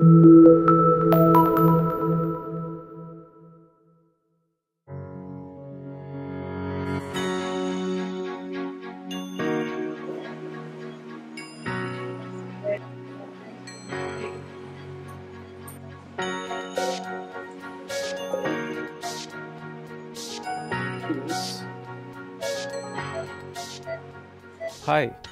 はい。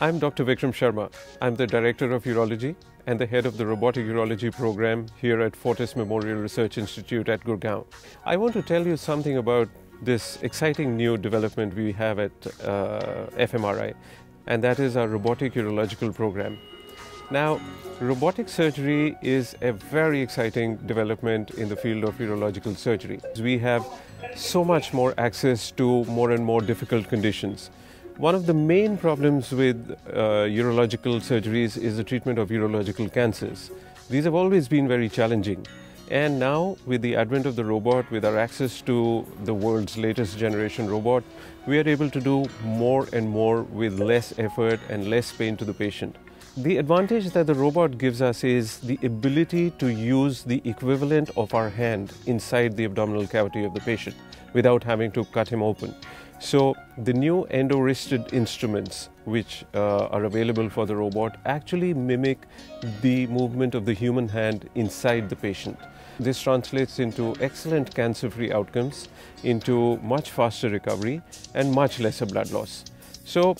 I'm Dr. Vikram Sharma. I'm the Director of Urology and the head of the Robotic Urology program here at Fortis Memorial Research Institute at Gurgaon. I want to tell you something about this exciting new development we have at uh, FMRI, and that is our Robotic Urological program. Now, robotic surgery is a very exciting development in the field of urological surgery. We have so much more access to more and more difficult conditions. One of the main problems with uh, urological surgeries is the treatment of urological cancers. These have always been very challenging. And now, with the advent of the robot, with our access to the world's latest generation robot, we are able to do more and more with less effort and less pain to the patient. The advantage that the robot gives us is the ability to use the equivalent of our hand inside the abdominal cavity of the patient without having to cut him open. So the new endo-wristed instruments which uh, are available for the robot actually mimic the movement of the human hand inside the patient. This translates into excellent cancer-free outcomes, into much faster recovery and much lesser blood loss. So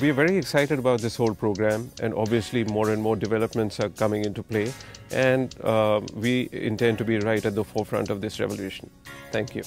we are very excited about this whole program, and obviously, more and more developments are coming into play. And uh, we intend to be right at the forefront of this revolution. Thank you.